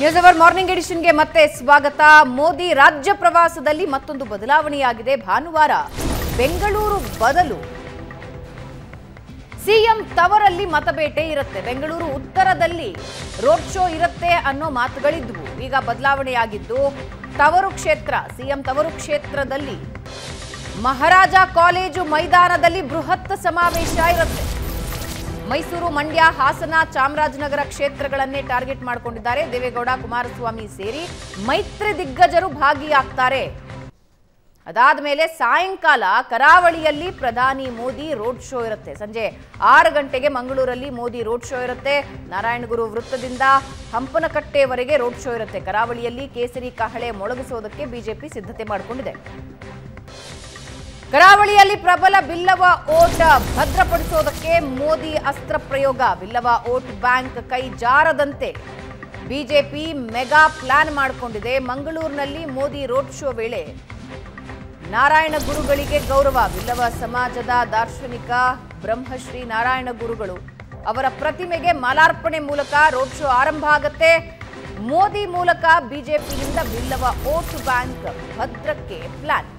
News hour morning ಎಡಿಷನ್ಗೆ ಮತ್ತೆ ಸ್ವಾಗತ. ಮೋದಿ ರಾಜ್ಯ ಪ್ರವಾಸದಲ್ಲಿ ಮತ್ತೊಂದು ಬದಲಾವಣೆಯಾಗಿದೆ ಭಾನುವಾರ. ಬೆಂಗಳೂರು ಬದಲು. ಸಿಎಂ ತವರಲ್ಲಿ ಮತಬೇಟೆ ಇರುತ್ತೆ. ಬೆಂಗಳೂರು ಉತ್ತರದಲ್ಲಿ ರೋಡ್ ಶೋ ಇರುತ್ತೆ ಅನ್ನೋ ಮಾತುಗಳಿದ್ವು. ಈಗ ಬದಲಾವಣೆಯಾಗಿದ್ದು ತವರು ಕ್ಷೇತ್ರ, ಸಿಎಂ ತವರು ಕ್ಷೇತ್ರದಲ್ಲಿ ಮಹಾರಾಜ ಕಾಲೇಜು ಮೈದಾನದಲ್ಲಿ ಬೃಹತ್ ಸಮಾವೇಶ ಇರುತ್ತೆ. ಮೈಸೂರು ಮಂಡ್ಯ, ಹಾಸನ, ಚಾಮರಾಜನಗರ ಕ್ಷೇತ್ರಗಳನ್ನೇ ಟಾರ್ಗೆಟ್ ಮಾಡಿಕೊಂಡಿದ್ದಾರೆ. ದೇವೇಗೌಡ, ಕುಮಾರಸ್ವಾಮಿ ಸೇರಿ ಮೈತ್ರಿ ದಿಗ್ಗಜರು ಭಾಗಿಯಾಗ್ತಾರೆ. ಅದಾದ ಮೇಲೆ ಸಾಯಂಕಾಲ ಕರಾವಳಿಯಲ್ಲಿ ಪ್ರಧಾನಿ ಮೋದಿ ರೋಡ್ ಶೋ ಇರುತ್ತೆ. ಸಂಜೆ ಆರು ಗಂಟೆಗೆ ಮಂಗಳೂರಲ್ಲಿ ಮೋದಿ ರೋಡ್ ಶೋ ಇರುತ್ತೆ. ನಾರಾಯಣಗುರು ವೃತ್ತದಿಂದ ಹಂಪನಕಟ್ಟೆವರೆಗೆ ರೋಡ್ ಶೋ ಇರುತ್ತೆ. ಕರಾವಳಿಯಲ್ಲಿ ಕೇಸರಿ ಕಹಳೆ ಮೊಳಗಿಸೋದಕ್ಕೆ ಬಿಜೆಪಿ ಸಿದ್ಧತೆ ಮಾಡಿಕೊಂಡಿದೆ. ಕರಾವಳಿಯಲ್ಲಿ ಪ್ರಬಲ ಬಿಲ್ಲವ ಓಟ್ ಭದ್ರಪಡಿಸೋದಕ್ಕೆ ಮೋದಿ ಅಸ್ತ್ರ ಪ್ರಯೋಗ. ಬಿಲ್ಲವ ಓಟ್ ಬ್ಯಾಂಕ್ ಕೈ ಜಾರದಂತೆ. ಬಿಜೆಪಿ ಮೆಗಾ ಪ್ಲಾನ್ ಮಾಡಿಕೊಂಡಿದೆ. ಮಂಗಳೂರಿನಲ್ಲಿ ಮೋದಿ ರೋಡ್ ಶೋ ವೇಳೆ. ನಾರಾಯಣ ಗುರುಗಳಿಗೆ ಗೌರವ. ಬಿಲ್ಲವ ಸಮಾಜದ ದಾರ್ಶನಿಕ ಬ್ರಹ್ಮಶ್ರೀ ನಾರಾಯಣ ಗುರುಗಳು. ಅವರ ಪ್ರತಿಮೆಗೆ ಮಾಲಾರ್ಪಣೆ ಮೂಲಕ ರೋಡ್ ಶೋ ಆರಂಭ ಆಗತ್ತೆ. ಮೋದಿ ಮೂಲಕ ಬಿಜೆಪಿಯಿಂದ ಬಿಲ್ಲವ ಓಟ್ ಬ್ಯಾಂಕ್ ಭದ್ರಕ್ಕೆ ಪ್ಲಾನ್.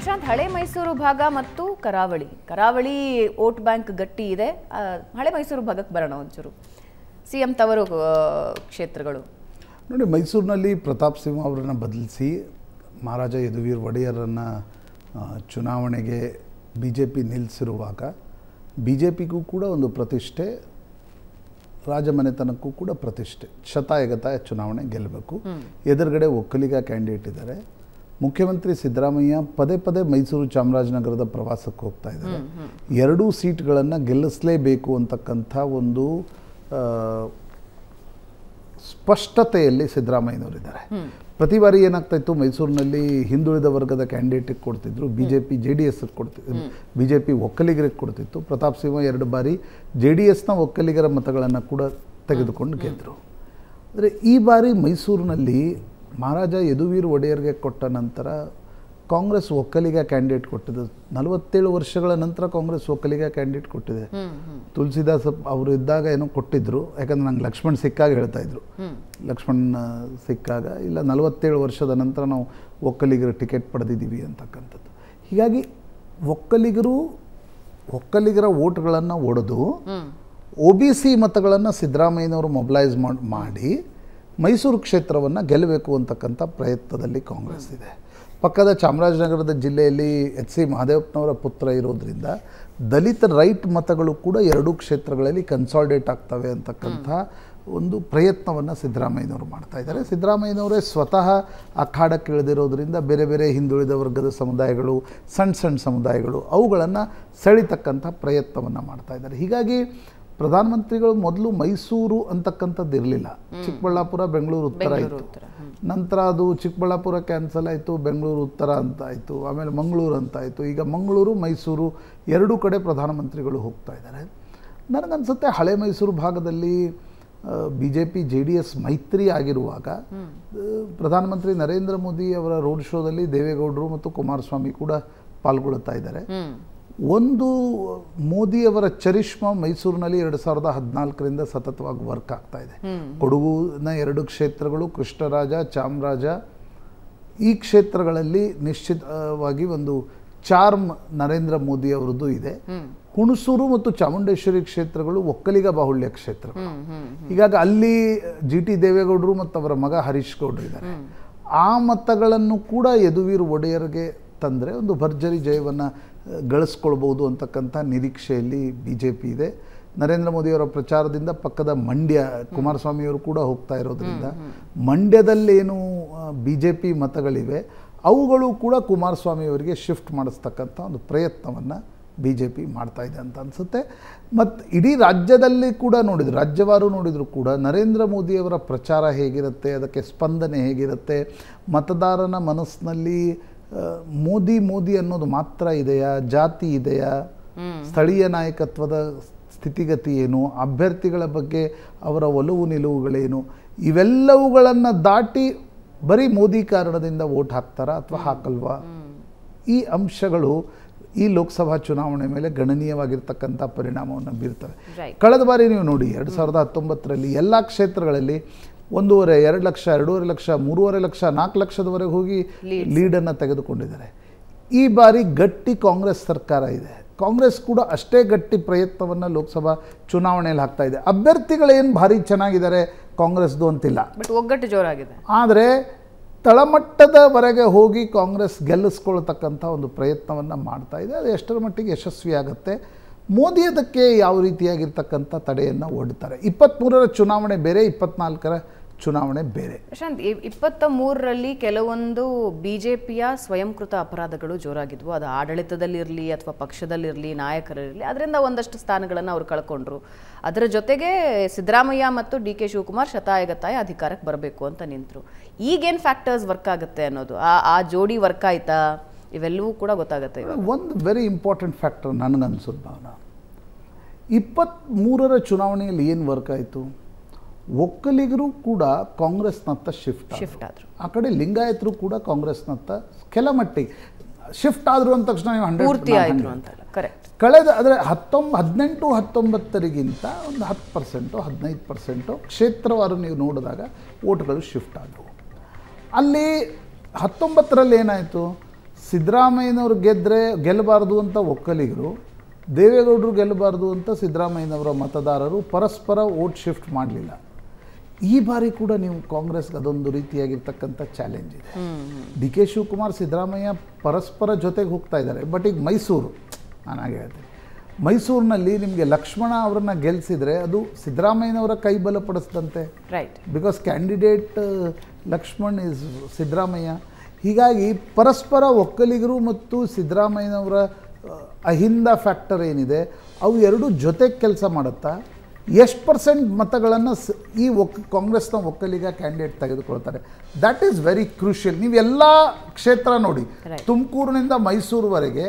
ಪ್ರಶಾಂತ್ ಹಳೆ ಮೈಸೂರು ಭಾಗ ಮತ್ತು ಕರಾವಳಿ. ಕರಾವಳಿ ವೋಟ್ ಬ್ಯಾಂಕ್ ಗಟ್ಟಿ ಇದೆ. ಹಳೆ ಮೈಸೂರು ಭಾಗಕ್ಕೆ ಬರೋಣ ಒಂಚೂರು. ಸಿ ಎಂ ತವರು ಕ್ಷೇತ್ರಗಳು. ನೋಡಿ ಮೈಸೂರಿನಲ್ಲಿ ಪ್ರತಾಪ್ ಸಿಂಹ ಅವರನ್ನು ಬದಲಿಸಿ ಮಹಾರಾಜ ಯದುವೀರ್ ಒಡೆಯರನ್ನು ಚುನಾವಣೆಗೆ ಬಿ ಜೆ ಪಿ ನಿಲ್ಲಿಸಿರುವಾಗ ಬಿ ಜೆ ಪಿಗೂ ಕೂಡ ಒಂದು ಪ್ರತಿಷ್ಠೆ ರಾಜಮನೆತನಕ್ಕೂ ಕೂಡ ಪ್ರತಿಷ್ಠೆ. ಶತಾಯಗತಾಯ ಚುನಾವಣೆ ಗೆಲ್ಲಬೇಕು. ಎದುರುಗಡೆ ಒಕ್ಕಲಿಗ ಕ್ಯಾಂಡಿಡೇಟ್ ಇದ್ದಾರೆ. ಮುಖ್ಯಮಂತ್ರಿ ಸಿದ್ದರಾಮಯ್ಯ ಪದೇ ಪದೇ ಮೈಸೂರು ಚಾಮರಾಜನಗರದ ಪ್ರವಾಸಕ್ಕೆ ಹೋಗ್ತಾ ಇದ್ದಾರೆ. ಎರಡೂ ಸೀಟ್ಗಳನ್ನು ಗೆಲ್ಲಿಸಲೇಬೇಕು ಅಂತಕ್ಕಂಥ ಒಂದು ಸ್ಪಷ್ಟತೆಯಲ್ಲಿ ಸಿದ್ದರಾಮಯ್ಯನವರಿದ್ದಾರೆ. ಪ್ರತಿ ಬಾರಿ ಏನಾಗ್ತಾ ಇತ್ತು ಮೈಸೂರಿನಲ್ಲಿ ಹಿಂದುಳಿದ ವರ್ಗದ ಕ್ಯಾಂಡಿಡೇಟಿಗೆ ಕೊಡ್ತಿದ್ರು B J P J D S ಕೊಡ್ತಿದ್ರು ಬಿ ಜೆ ಪಿ ಒಕ್ಕಲಿಗರಿಗೆ ಕೊಡ್ತಿತ್ತು ಪ್ರತಾಪ್ ಸಿಂಹ ಎರಡು ಬಾರಿ ಜೆ ಡಿ ಎಸ್ನ ಒಕ್ಕಲಿಗರ ಮತಗಳನ್ನು ಕೂಡ ತೆಗೆದುಕೊಂಡು ಗೆದ್ದರು ಆದರೆ ಈ ಬಾರಿ ಮೈಸೂರಿನಲ್ಲಿ ಮಹಾರಾಜ ಯದುವೀರ್ ಒಡೆಯರ್ಗೆ ಕೊಟ್ಟ ನಂತರ ಕಾಂಗ್ರೆಸ್ ಒಕ್ಕಲಿಗ ಕ್ಯಾಂಡಿಡೇಟ್ ಕೊಟ್ಟಿದೆ ನಲವತ್ತೇಳು ವರ್ಷಗಳ ನಂತರ ಕಾಂಗ್ರೆಸ್ ಒಕ್ಕಲಿಗ ಕ್ಯಾಂಡಿಡೇಟ್ ಕೊಟ್ಟಿದೆ. ತುಳಸಿದಾಸ್ ಅವರು ಇದ್ದಾಗ ಏನೋ ಕೊಟ್ಟಿದ್ರು. ಯಾಕಂದ್ರೆ ನಂಗೆ ಲಕ್ಷ್ಮಣ್ ಸಿಕ್ಕಾಗ ಹೇಳ್ತಾ ಇದ್ರು. ಲಕ್ಷ್ಮಣ್ ಸಿಕ್ಕಾಗ. ಇಲ್ಲ ನಲವತ್ತೇಳು ವರ್ಷದ ನಂತರ ನಾವು ಒಕ್ಕಲಿಗರ ಟಿಕೆಟ್ ಪಡೆದಿದ್ದೀವಿ ಅಂತಕ್ಕಂಥದ್ದು. ಹೀಗಾಗಿ ಒಕ್ಕಲಿಗರು ಒಕ್ಕಲಿಗರ ಓಟ್ಗಳನ್ನು ಒಡೆದು ಒ ಬಿ ಸಿ ಮತಗಳನ್ನು ಸಿದ್ದರಾಮಯ್ಯನವರು ಮೊಬಲೈಸ್ ಮಾಡಿ ಮೈಸೂರು ಕ್ಷೇತ್ರವನ್ನು ಗೆಲ್ಲಬೇಕು ಅಂತಕ್ಕಂಥ ಪ್ರಯತ್ನದಲ್ಲಿ ಕಾಂಗ್ರೆಸ್ ಇದೆ. ಪಕ್ಕದ ಚಾಮರಾಜನಗರದ ಜಿಲ್ಲೆಯಲ್ಲಿ ಎಚ್ ಸಿ ಮಹದೇವಪ್ಪನವರ ಪುತ್ರ ಇರೋದ್ರಿಂದ ದಲಿತ ರೈಟ್ ಮತಗಳು ಕೂಡ ಎರಡೂ ಕ್ಷೇತ್ರಗಳಲ್ಲಿ ಕನ್ಸಾಲ್ಡೇಟ್ ಆಗ್ತವೆ ಅಂತಕ್ಕಂಥ ಒಂದು ಪ್ರಯತ್ನವನ್ನು ಸಿದ್ದರಾಮಯ್ಯನವರು ಮಾಡ್ತಾ ಇದ್ದಾರೆ. ಸಿದ್ದರಾಮಯ್ಯನವರೇ ಸ್ವತಃ ಅಖಾಡಕ್ಕೆ ಇಳಿದಿರೋದ್ರಿಂದ ಬೇರೆ ಬೇರೆ ಹಿಂದುಳಿದ ವರ್ಗದ ಸಮುದಾಯಗಳು ಸಣ್ಣ ಸಣ್ಣ ಸಮುದಾಯಗಳು ಅವುಗಳನ್ನು ಸೆಳಿತಕ್ಕಂಥ ಪ್ರಯತ್ನವನ್ನು ಮಾಡ್ತಾ ಇದ್ದಾರೆ. ಹೀಗಾಗಿ ಪ್ರಧಾನಮಂತ್ರಿಗಳು ಮೊದಲು ಮೈಸೂರು ಅಂತಕ್ಕಂಥದ್ದು ಇರಲಿಲ್ಲ. ಚಿಕ್ಕಬಳ್ಳಾಪುರ ಬೆಂಗಳೂರು ಉತ್ತರ ಇತ್ತು ನಂತರ ಅದು ಚಿಕ್ಕಬಳ್ಳಾಪುರ ಕ್ಯಾನ್ಸಲ್ ಆಯಿತು ಬೆಂಗಳೂರು ಉತ್ತರ ಅಂತ ಆಯಿತು ಆಮೇಲೆ ಮಂಗಳೂರು ಅಂತ ಆಯಿತು. ಈಗ ಮಂಗಳೂರು ಮೈಸೂರು ಎರಡೂ ಕಡೆ ಪ್ರಧಾನಮಂತ್ರಿಗಳು ಹೋಗ್ತಾ ಇದ್ದಾರೆ. ನನಗನ್ಸುತ್ತೆ ಹಳೆ ಮೈಸೂರು ಭಾಗದಲ್ಲಿ B J P J D S ಮೈತ್ರಿ ಆಗಿರುವಾಗ ಪ್ರಧಾನಮಂತ್ರಿ ನರೇಂದ್ರ ಮೋದಿ ಅವರ ರೋಡ್ ಶೋದಲ್ಲಿ ದೇವೇಗೌಡರು ಮತ್ತು ಕುಮಾರಸ್ವಾಮಿ ಕೂಡ ಪಾಲ್ಗೊಳ್ಳುತ್ತಾ ಇದ್ದಾರೆ. ಒಂದು ಮೋದಿಯವರ ಚರಿಷ್ಮಾ ಮೈಸೂರಿನಲ್ಲಿ ಎರಡು ಸಾವಿರದ ಹದಿನಾಲ್ಕರಿಂದ ಸತತವಾಗಿ ವರ್ಕ್ ಆಗ್ತಾ ಇದೆ. ಕೊಡಗುನ ಎರಡು ಕ್ಷೇತ್ರಗಳು ಕೃಷ್ಣರಾಜ ಚಾಮರಾಜ ಈ ಕ್ಷೇತ್ರಗಳಲ್ಲಿ ನಿಶ್ಚಿತವಾಗಿ ಒಂದು ಚಾರ್ಮ್ ನರೇಂದ್ರ ಮೋದಿ ಅವರದ್ದು ಇದೆ ಹುಣಸೂರು ಮತ್ತು ಚಾಮುಂಡೇಶ್ವರಿ ಕ್ಷೇತ್ರಗಳು ಒಕ್ಕಲಿಗ ಬಾಹುಳ್ಯ ಕ್ಷೇತ್ರ ಹೀಗಾಗಿ ಅಲ್ಲಿ ಜಿ ಟಿ ದೇವೇಗೌಡರು ಮತ್ತು ಅವರ ಮಗ ಹರೀಶ್ ಗೌಡರು ಇದ್ದಾರೆ. ಆ ಮತಗಳನ್ನು ಕೂಡ ಯದುವೀರ್ ಒಡೆಯರ್ಗೆ ತಂದರೆ ಒಂದು ಭರ್ಜರಿ ಜಯವನ್ನು ಗಳಿಸ್ಕೊಳ್ಬೋದು ಅಂತಕ್ಕಂಥ ನಿರೀಕ್ಷೆಯಲ್ಲಿ ಬಿ ಜೆ ಪಿ ಇದೆ. ನರೇಂದ್ರ ಮೋದಿಯವರ ಪ್ರಚಾರದಿಂದ ಪಕ್ಕದ ಮಂಡ್ಯ ಕುಮಾರಸ್ವಾಮಿಯವರು ಕೂಡ ಹೋಗ್ತಾ ಇರೋದ್ರಿಂದ ಮಂಡ್ಯದಲ್ಲೇನು ಬಿ ಜೆ ಪಿ ಮತಗಳಿವೆ. ಅವುಗಳು ಕೂಡ ಕುಮಾರಸ್ವಾಮಿಯವರಿಗೆ ಶಿಫ್ಟ್ ಮಾಡಿಸ್ತಕ್ಕಂಥ ಒಂದು ಪ್ರಯತ್ನವನ್ನು ಬಿ ಜೆ ಪಿ ಮಾಡ್ತಾ ಇದೆ ಅಂತ ಅನಿಸುತ್ತೆ. ಮತ್ತು ಇಡೀ ರಾಜ್ಯದಲ್ಲಿ ಕೂಡ ನೋಡಿದ್ರು ರಾಜ್ಯವಾರು ನೋಡಿದರೂ ಕೂಡ ನರೇಂದ್ರ ಮೋದಿಯವರ ಪ್ರಚಾರ ಹೇಗಿರುತ್ತೆ ಅದಕ್ಕೆ ಸ್ಪಂದನೆ ಹೇಗಿರುತ್ತೆ ಮತದಾರನ ಮನಸ್ಸಿನಲ್ಲಿ ಮೋದಿ ಮೋದಿ ಅನ್ನೋದು ಮಾತ್ರ ಇದೆಯಾ? ಜಾತಿ ಇದೆಯಾ? ಸ್ಥಳೀಯ ನಾಯಕತ್ವದ ಸ್ಥಿತಿಗತಿ ಏನು? ಅಭ್ಯರ್ಥಿಗಳ ಬಗ್ಗೆ ಅವರ ಒಲವು ನಿಲುವುಗಳೇನು? ಇವೆಲ್ಲವುಗಳನ್ನು ದಾಟಿ ಬರೀ ಮೋದಿ ಕಾರಣದಿಂದ ವೋಟ್ ಹಾಕ್ತಾರಾ ಅಥವಾ ಹಾಕಲ್ವಾ? ಈ ಅಂಶಗಳು ಈ ಲೋಕಸಭಾ ಚುನಾವಣೆ ಮೇಲೆ ಗಣನೀಯವಾಗಿರ್ತಕ್ಕಂಥ ಪರಿಣಾಮವನ್ನು ಬೀರ್ತವೆ. ಕಳೆದ ಬಾರಿ ನೀವು ನೋಡಿ ಎರಡು ಸಾವಿರದ ಹತ್ತೊಂಬತ್ತರಲ್ಲಿ ಎಲ್ಲ ಕ್ಷೇತ್ರಗಳಲ್ಲಿ ಒಂದೂವರೆ ಎರಡು ಲಕ್ಷ ಎರಡೂವರೆ ಲಕ್ಷ ಮೂರುವರೆ ಲಕ್ಷ ನಾಲ್ಕು ಲಕ್ಷದವರೆಗೆ ಹೋಗಿ ಲೀಡನ್ನು ತೆಗೆದುಕೊಂಡಿದ್ದಾರೆ. ಈ ಬಾರಿ ಗಟ್ಟಿ ಕಾಂಗ್ರೆಸ್ ಸರ್ಕಾರ ಇದೆ. ಕಾಂಗ್ರೆಸ್ ಕೂಡ ಅಷ್ಟೇ ಗಟ್ಟಿ ಪ್ರಯತ್ನವನ್ನು ಲೋಕಸಭಾ ಚುನಾವಣೆಯಲ್ಲಿ ಹಾಕ್ತಾ ಇದೆ. ಅಭ್ಯರ್ಥಿಗಳೇನು ಭಾರಿ ಚೆನ್ನಾಗಿದ್ದಾರೆ ಕಾಂಗ್ರೆಸ್ದು ಅಂತಿಲ್ಲ. ಬಟ್ ಒಗ್ಗಟ್ಟು ಜೋರಾಗಿದೆ. ಆದರೆ ತಳಮಟ್ಟದವರೆಗೆ ಹೋಗಿ ಕಾಂಗ್ರೆಸ್ ಗೆಲ್ಲಿಸ್ಕೊಳ್ತಕ್ಕಂಥ ಒಂದು ಪ್ರಯತ್ನವನ್ನು ಮಾಡ್ತಾ ಇದೆ. ಅದು ಎಷ್ಟರ ಮಟ್ಟಿಗೆ ಯಶಸ್ವಿಯಾಗುತ್ತೆ ಮೋದಿ ಅದಕ್ಕೆ ಯಾವ ರೀತಿಯಾಗಿರ್ತಕ್ಕಂಥ ತಡೆಯನ್ನು ಒಡ್ತಾರೆ ಇಪ್ಪತ್ತ್ಮೂರರ ಚುನಾವಣೆ ಬೇರೆ ಇಪ್ಪತ್ನಾಲ್ಕರ ಚುನಾವಣೆ ಬೇರೆ. ಪ್ರಶಾಂತ್ ಇಪ್ಪತ್ತ ಮೂರರಲ್ಲಿ ಕೆಲವೊಂದು ಬಿಜೆಪಿಯ ಸ್ವಯಂಕೃತ ಅಪರಾಧಗಳು ಜೋರಾಗಿದ್ವು. ಅದು ಆಡಳಿತದಲ್ಲಿರಲಿ ಅಥವಾ ಪಕ್ಷದಲ್ಲಿರಲಿ ನಾಯಕರಿರಲಿ ಅದರಿಂದ ಒಂದಷ್ಟು ಸ್ಥಾನಗಳನ್ನು ಅವರು ಕಳ್ಕೊಂಡ್ರು. ಅದರ ಜೊತೆಗೆ ಸಿದ್ದರಾಮಯ್ಯ ಮತ್ತು ಡಿ ಕೆ ಶಿವಕುಮಾರ್ ಶತಾಯಗತಾಯ ಅಧಿಕಾರಕ್ಕೆ ಬರಬೇಕು ಅಂತ ನಿಂತರು. ಈಗೇನು ಫ್ಯಾಕ್ಟರ್ಸ್ ವರ್ಕ್ ಆಗುತ್ತೆ ಅನ್ನೋದು? ಆ ಆ ಜೋಡಿ ವರ್ಕ್ ಆಯ್ತಾ? ಇವೆಲ್ಲವೂ ಕೂಡ ಗೊತ್ತಾಗುತ್ತೆ ಒಂದು ವೆರಿ ಇಂಪಾರ್ಟೆಂಟ್ ಫ್ಯಾಕ್ಟರ್ ನನಗನ್ಸುತ್ತೆ ಭಾವನ. ಇಪ್ಪತ್ತ್ಮೂರರ ಚುನಾವಣೆಯಲ್ಲಿ ಏನು ವರ್ಕ್ ಆಯಿತು? ಒಕ್ಕಲಿಗರು ಕೂಡ ಕಾಂಗ್ರೆಸ್ನತ್ತ ಶಿಫ್ಟ್ ಶಿಫ್ಟ್ ಆದ್ರು. ಆ ಕಡೆ ಲಿಂಗಾಯತರು ಕೂಡ ಕಾಂಗ್ರೆಸ್ನತ್ತ ಕೆಲ ಮಟ್ಟಿಗೆ ಶಿಫ್ಟ್ ಆದರು ಅಂದ ತಕ್ಷಣ ನೀವು ಪೂರ್ತಿ ಆಯಿತು ಅಂತ ಅಂತಲ್ಲ ಕರೆಕ್ಟ್ ಕಳೆದ ಅಂದರೆ ಹತ್ತೊಂಬ ಹದಿನೆಂಟು ಹತ್ತೊಂಬತ್ತರಿಗಿಂತ ಒಂದು ಹತ್ತು ಪರ್ಸೆಂಟು ಹದಿನೈದು ಪರ್ಸೆಂಟು ಕ್ಷೇತ್ರವಾರು ನೀವು ನೋಡಿದಾಗ ಓಟ್ಗಳು ಶಿಫ್ಟ್ ಆದವು. ಅಲ್ಲಿ ಹತ್ತೊಂಬತ್ತರಲ್ಲಿ ಏನಾಯಿತು? ಸಿದ್ದರಾಮಯ್ಯನವ್ರು ಗೆದ್ದರೆ ಗೆಲ್ಲಬಾರ್ದು ಅಂತ ಒಕ್ಕಲಿಗರು ದೇವೇಗೌಡರು ಗೆಲ್ಲಬಾರ್ದು ಅಂತ ಸಿದ್ದರಾಮಯ್ಯನವರ ಮತದಾರರು ಪರಸ್ಪರ ವೋಟ್ ಶಿಫ್ಟ್ ಮಾಡಲಿಲ್ಲ. ಈ ಬಾರಿ ಕೂಡ ನೀವು ಕಾಂಗ್ರೆಸ್ಗೆ ಅದೊಂದು ರೀತಿಯಾಗಿರ್ತಕ್ಕಂಥ ಚಾಲೆಂಜ್ ಇದೆ. ಡಿ ಕೆ ಶಿವಕುಮಾರ್ ಸಿದ್ದರಾಮಯ್ಯ ಪರಸ್ಪರ ಜೊತೆಗೆ ಹೋಗ್ತಾ ಇದ್ದಾರೆ ಬಟ್ ಈಗ ಮೈಸೂರು ನಾನು ಹಾಗೆ ಹೇಳ್ತೀನಿ. ಮೈಸೂರಿನಲ್ಲಿ ನಿಮಗೆ ಲಕ್ಷ್ಮಣ ಅವರನ್ನ ಗೆಲ್ಲಿಸಿದರೆ ಅದು ಸಿದ್ದರಾಮಯ್ಯನವರ ಕೈ ಬಲಪಡಿಸಿದಂತೆ. Right because candidate Lakshman is Siddaramaiah. ಹೀಗಾಗಿ ಪರಸ್ಪರ ಒಕ್ಕಲಿಗರು ಮತ್ತು ಸಿದ್ದರಾಮಯ್ಯನವರ ಅಹಿಂದ ಫ್ಯಾಕ್ಟರ್ ಏನಿದೆ ಅವು ಎರಡು ಜೊತೆಗೆ ಕೆಲಸ ಮಾಡುತ್ತಾ? ಎಷ್ಟು ಪರ್ಸೆಂಟ್ ಮತಗಳನ್ನು ಸ ಈ ಒಕ್ ಕಾಂಗ್ರೆಸ್ನ ಒಕ್ಕಲಿಗ ಕ್ಯಾಂಡಿಡೇಟ್ ತೆಗೆದುಕೊಳ್ತಾರೆ. ದ್ಯಾಟ್ ಈಸ್ ವೆರಿ ಕ್ರೂಷಿಯಲ್ ನೀವು ಎಲ್ಲ ಕ್ಷೇತ್ರ ನೋಡಿ. ತುಮಕೂರಿನಿಂದ ಮೈಸೂರುವರೆಗೆ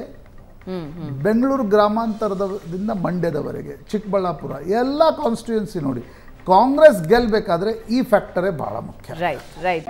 ಬೆಂಗಳೂರು ಗ್ರಾಮಾಂತರದಿಂದ ಮಂಡ್ಯದವರೆಗೆ ಚಿಕ್ಕಬಳ್ಳಾಪುರ ಎಲ್ಲ ಕಾನ್ಸ್ಟಿಟ್ಯೂನ್ಸಿ ನೋಡಿ. ಕಾಂಗ್ರೆಸ್ ಗೆಲ್ಲಬೇಕಾದ್ರೆ ಈ ಫ್ಯಾಕ್ಟರೇ ಭಾಳ ಮುಖ್ಯ. Right right